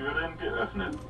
Türen geöffnet.